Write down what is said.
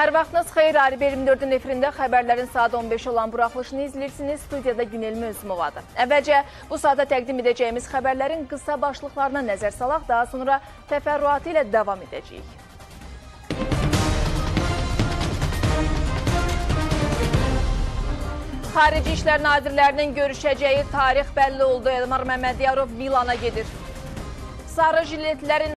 Hər vaxtınız xeyir, Arif 24-ün efirində xəbərlərin saat 15 olan buraxılışını izləyirsiniz. Studiyada Günel Mözmovadır. Əvvəlcə bu saata təqdim edəcəyimiz xəbərlərin qısa başlıqlarına nəzər salaq, daha sonra təfərrüatı ilə davam edəcəyik. Xarici İşlər Nazirlərinin görüşəcəyi tarix bəlli oldu. Elmar Məmmədiyarov Milana gedir. Sarı jiletlərin